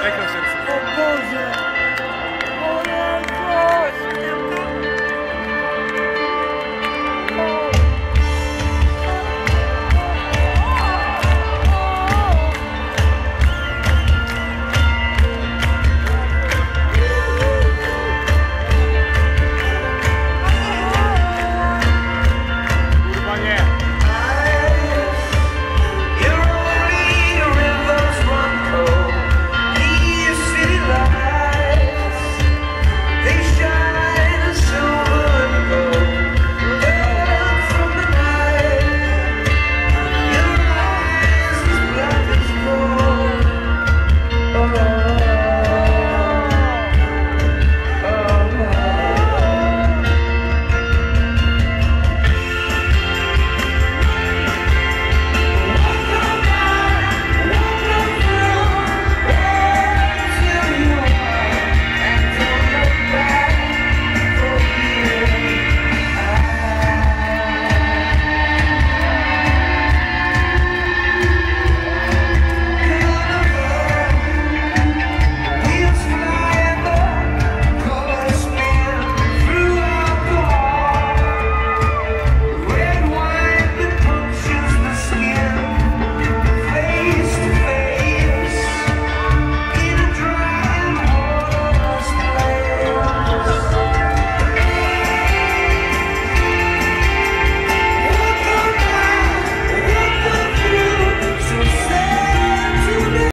É que é eu sei.